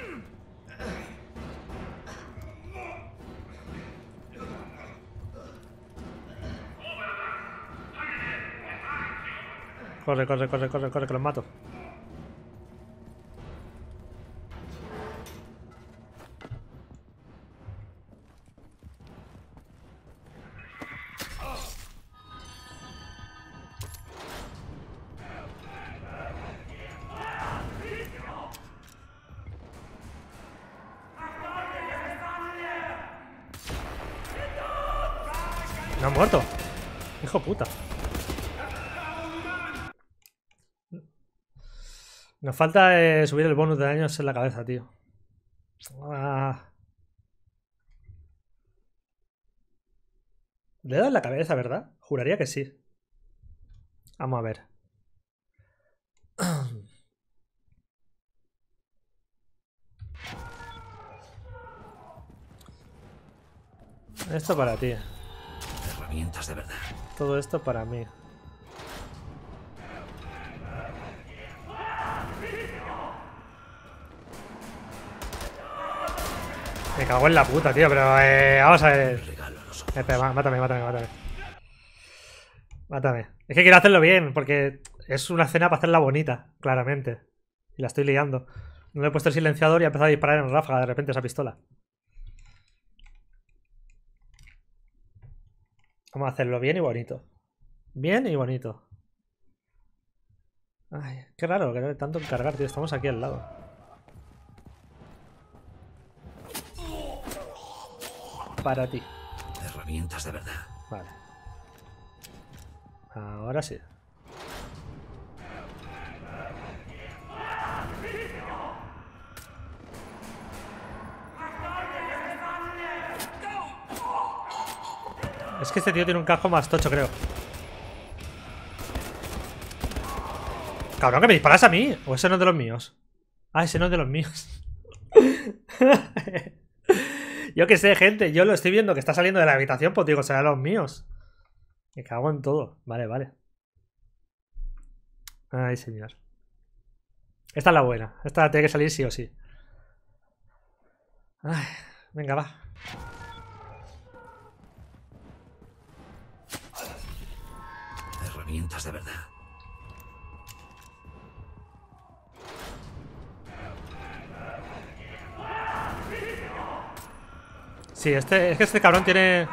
Corre, corre, corre, corre, corre, que los mato. Nos falta eh, subir el bonus de daños en la cabeza, tío. Ah. Le he dado en la cabeza, ¿verdad? Juraría que sí. Vamos a ver. Esto para ti. Herramientas de verdad. Todo esto para mí. Me cago en la puta, tío, pero eh, vamos a ver. Espera, mátame, mátame, mátame. Mátame. Es que quiero hacerlo bien, porque es una escena para hacerla bonita, claramente. Y la estoy liando. No le he puesto el silenciador y ha empezado a disparar en ráfaga de repente esa pistola. Vamos a hacerlo bien y bonito. Bien y bonito. Ay, qué raro que no tanto en cargar, tío. Estamos aquí al lado. Para ti. Herramientas de verdad. Vale. Ahora sí. Es que este tío tiene un casco más tocho, creo. Cabrón, que me disparas a mí. O ese no es de los míos. Ah, ese no es de los míos. yo que sé, gente. Yo lo estoy viendo que está saliendo de la habitación, pues digo, será los míos. Me cago en todo. Vale, vale. Ay, señor. Esta es la buena. Esta tiene que salir sí o sí. Venga, va. Herramientas de verdad. Sí, este, es que este cabrón tiene...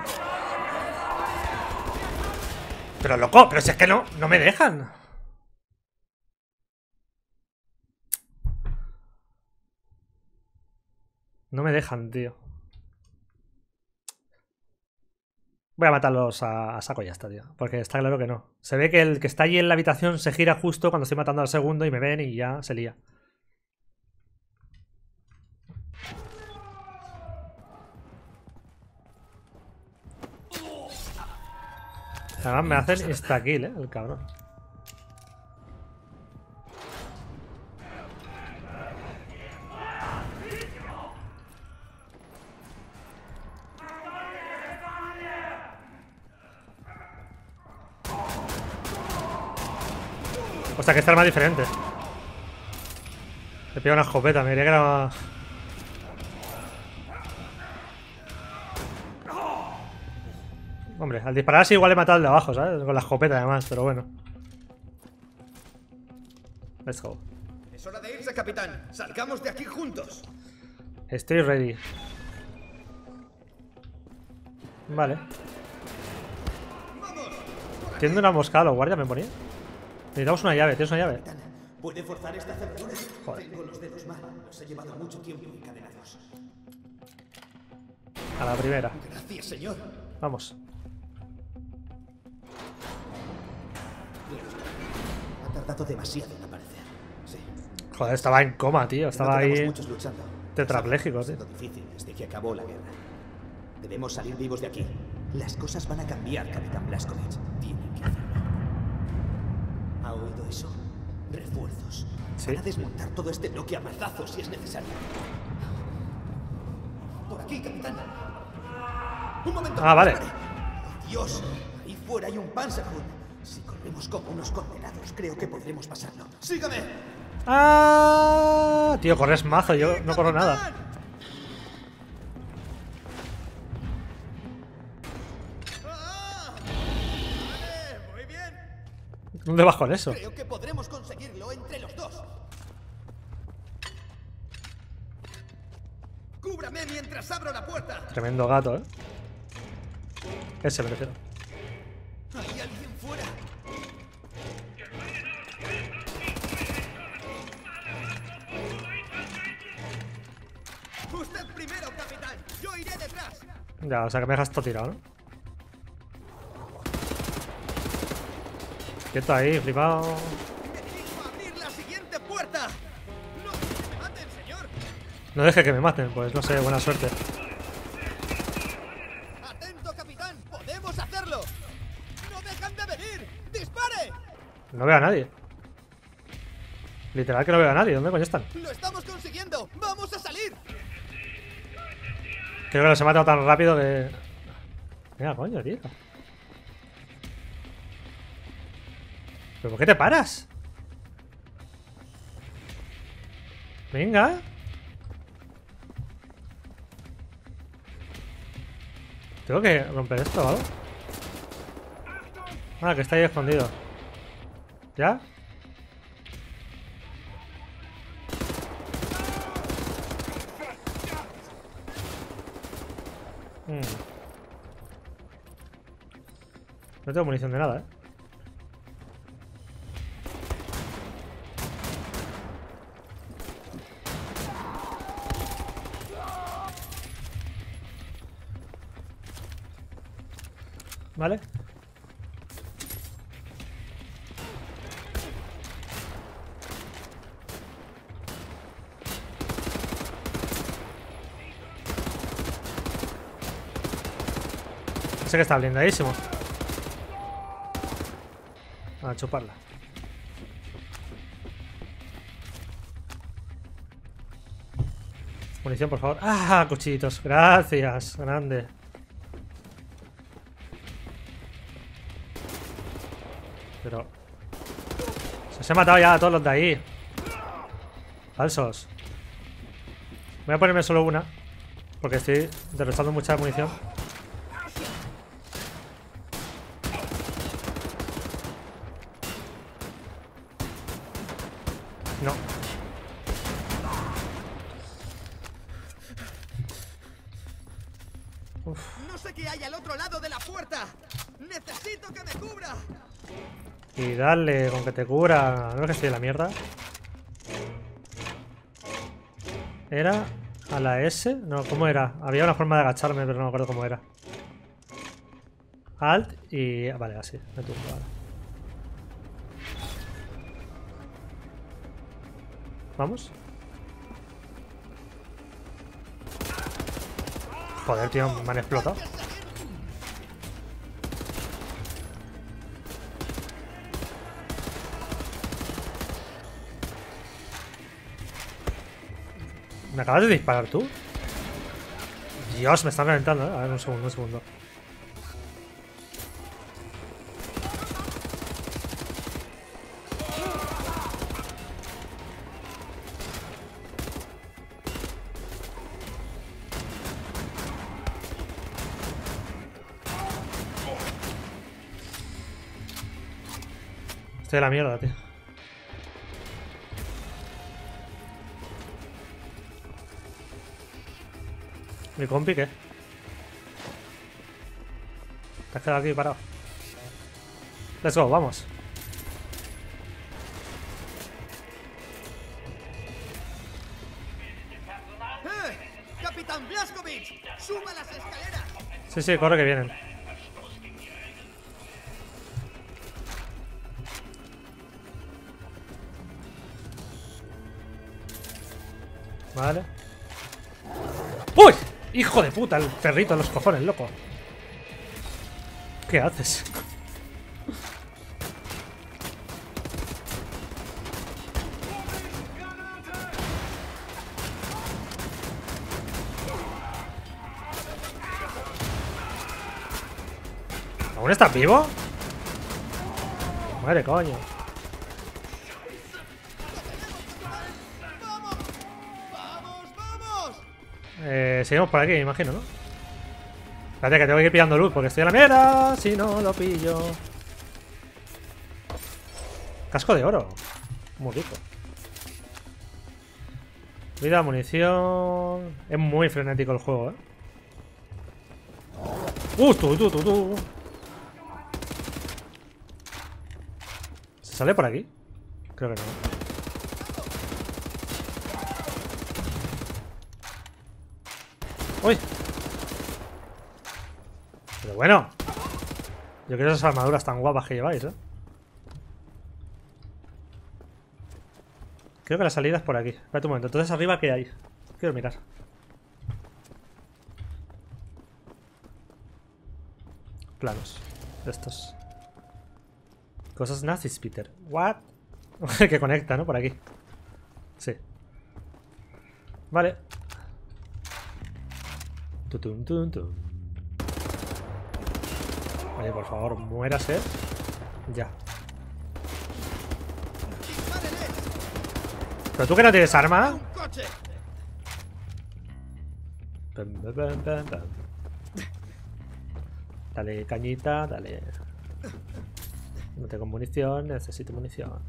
Pero loco, pero si es que no, no me dejan. No me dejan, tío. Voy a matarlos a, a saco y ya está, tío. Porque está claro que no. Se ve que el que está allí en la habitación se gira justo cuando estoy matando al segundo y me ven y ya se lía. Además me hacen insta-kill, eh, el cabrón. O sea que este arma es diferente. Le pega una escopeta, me diría que era... Hombre, al disparar así igual he matado al de abajo, ¿sabes? Con la escopeta además, pero bueno. Let's go. Es hora de irse, capitán. Salgamos de aquí juntos. Estoy ready. Vale. Tiene una mosca a los guardias, me ponía. Necesitamos una llave, ¿tienes una llave? ¿Puede forzar esta cerradura? Joder. Tengo los dedos mal. Los he llevado mucho tiempo encadenados. A la primera. Gracias, señor. Vamos. Ha tardado demasiado en aparecer. Sí. Joder, estaba en coma, tío. Estaba no ahí muchos luchando. tetrapléjico, tío. Difícil desde que acabó la guerra. Debemos salir vivos de aquí. Las cosas van a cambiar, Capitán Blaskovich. Tienen que hacerlo. ¿Ha oído eso? Refuerzos. Sí. Van a desmontar todo este bloque a mazazos si es necesario. Por aquí, capitán. Un momento. Ah, vale. Dios, ahí fuera hay un Panzerhund. Si corremos como unos condenados, creo que podremos pasarlo. ¡Sígame! ¡Ah! Tío, corres mazo. Yo no corro nada. ¿Dónde vas con eso? Creo que podremos conseguirlo entre los dos. ¡Cúbrame mientras abro la puerta! Tremendo gato, ¿eh? Ese me refiero. Ya, o sea que me dejas todo tirado, ¿no? Quieto ahí, flipado. No deje que me maten, pues no sé, buena suerte. Atento, capitán. Podemos hacerlo. No dejan de venir. ¡Dispare! No veo a nadie. Literal que no veo a nadie. ¿Dónde coño están? ¡Lo estamos consiguiendo! ¡Vamos a salir! Creo que los he matado tan rápido que... Venga, coño, tío. ¿Pero por qué te paras? Venga. Tengo que romper esto, ¿vale? Ah, que está ahí escondido. ¿Ya? No tengo munición de nada, ¿eh? ¿Vale? Sé que está blindadísimo. A chuparla. Munición, por favor. ¡Ah! Cuchillitos. Gracias. Grande. Pero... Se os he matado ya a todos los de ahí. Falsos. Voy a ponerme solo una. Porque estoy derrochando mucha munición. Con que te cura. No es que estoy en la mierda. ¿Era a la S? No, ¿cómo era? Había una forma de agacharme, pero no me acuerdo cómo era. Alt y... Vale, así. Me ahora. ¿Vamos? Joder, tío, me han explotado. ¿Me acabas de disparar tú? Dios, me están reventando, ¿eh? A ver, un segundo, un segundo. Estoy de la mierda, tío. ¿Mi compi qué? Te has quedado aquí parado. Let's go, vamos. ¡Eh! ¡Capitán Blaskovich! ¡Suba las escaleras! Sí, sí, corre que vienen. Vale. ¡Uy! ¡Hijo de puta! El perrito en los cojones, loco. ¿Qué haces? ¿Aún estás vivo? Madre coño. Seguimos por aquí, me imagino, ¿no? Espérate que tengo que ir pillando luz porque estoy a la mierda. Si no lo pillo. Casco de oro. Muy rico. Vida, munición. Es muy frenético el juego, ¿eh? ¡Uh, tú, tú! ¿Se sale por aquí? Creo que no. ¡Uy! Pero bueno. Yo quiero esas armaduras tan guapas que lleváis, ¿eh? Creo que la salida es por aquí. Espérate un momento. Entonces arriba, ¿qué hay? Quiero mirar. Planos. Estos. Cosas nazis, Peter. What? que conecta, ¿no? Por aquí. Sí. Vale. Tutun, tun, tun. Oye, por favor, muérase. Ya. ¿Pero tú que no tienes arma? Dale cañita, dale. No tengo munición, necesito munición.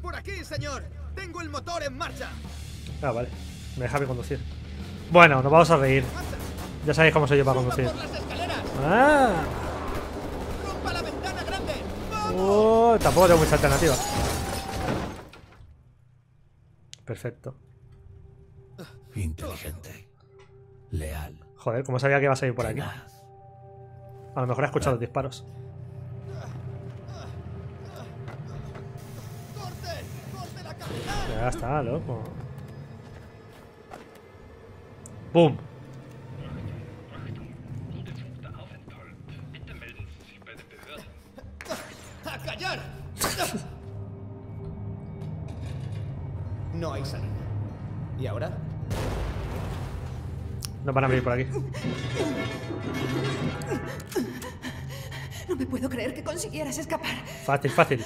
Por aquí, señor. Tengo el motor en marcha. Ah, vale. Me deja conducir. Bueno, nos vamos a reír. Ya sabéis cómo soy yo para conducir. Ah. ¡Rompa la ventana grande! Uh, tampoco tengo mucha alternativa. Perfecto. Inteligente. Leal. Joder, ¿cómo sabía que ibas a ir por aquí? A lo mejor he escuchado los disparos. Ya está, loco. ¡Bum! ¡A callar! No hay salida. ¿Y ahora? No van a venir por aquí. No me puedo creer que consiguieras escapar. Fácil, fácil.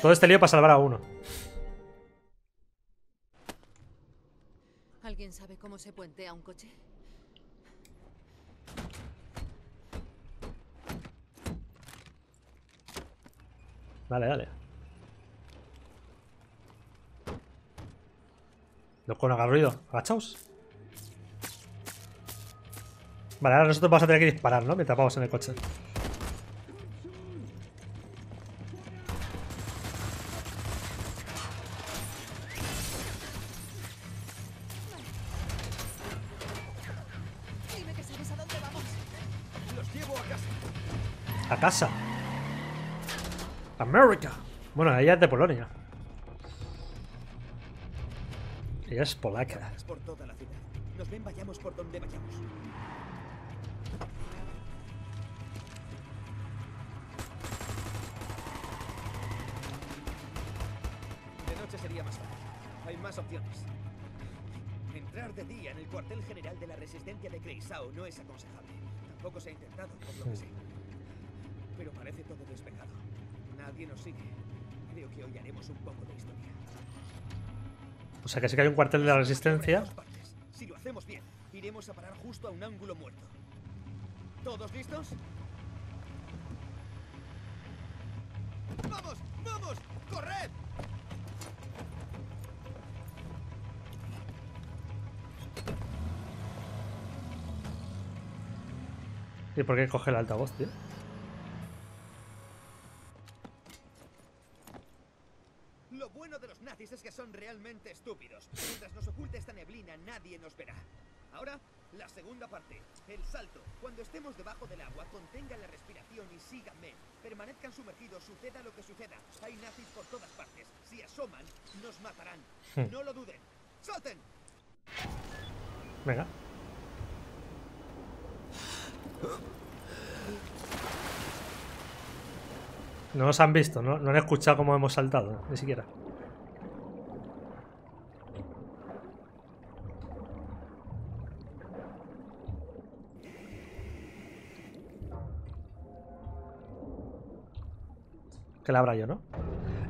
Todo este lío para salvar a uno. ¿Alguien sabe cómo se puentea un coche? Dale, dale. Loco, no haga ruido. Agachaos. Vale, ahora nosotros vamos a tener que disparar, ¿no? Mientras vamos en el coche. A casa. América. Bueno, ella es de Polonia. Ella es polaca. Por toda la ciudad. Nos ven, vayamos por donde vayamos. De noche sería más fácil. Hay más opciones. Entrar de día en el cuartel general de la resistencia de Kreisau no es aconsejable. Tampoco se ha intentado, por lo que sé. Pero parece todo despejado. Nadie nos sigue. Creo que hoy haremos un poco de historia. O sea que sí que hay un cuartel de la resistencia. Si lo hacemos bien, iremos a parar justo a un ángulo muerto. ¿Todos listos? ¡Vamos! ¡Vamos! ¡Corred! ¿Y por qué coge el altavoz, tío? Lo bueno de los nazis es que son realmente estúpidos. estúpidos. Mientras nos oculte esta neblina, nadie nos verá. Ahora, la segunda parte. El salto. Cuando estemos debajo del agua, contengan la respiración y síganme. Permanezcan sumergidos, suceda lo que suceda. Hay nazis por todas partes. Si asoman, nos matarán. Hmm. No lo duden. ¡Salten! Venga. No han visto, no, han escuchado cómo hemos saltado, ni siquiera. Que la abra yo, ¿no?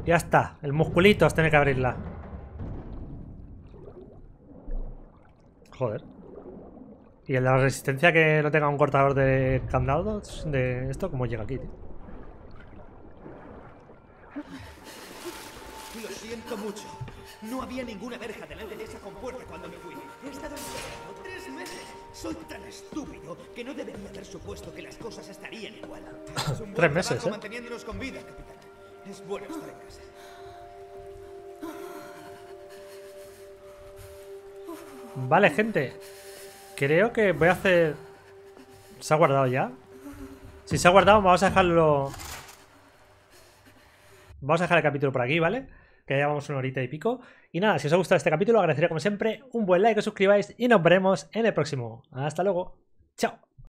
Ya está, el musculito tiene que abrirla. Joder. Y de la resistencia que no tenga un cortador de candados de esto, ¿cómo llega aquí, tío? Lo siento mucho. No había ninguna verja delante de esa compuerta cuando me fui. He estado encerrado tres meses. Soy tan estúpido que no debería haber supuesto que las cosas estarían igual. Es un buen Tres meses, ¿eh? manteniéndonos con vida, capitán. Es bueno estar en casa. Vale, gente. Creo que voy a hacer... ¿Se ha guardado ya? Si se ha guardado, vamos a dejarlo... Vamos a dejar el capítulo por aquí, ¿vale? Que ya llevamos una horita y pico. Y nada, si os ha gustado este capítulo, agradecería como siempre un buen like, que os suscribáis y nos veremos en el próximo. Hasta luego. Chao.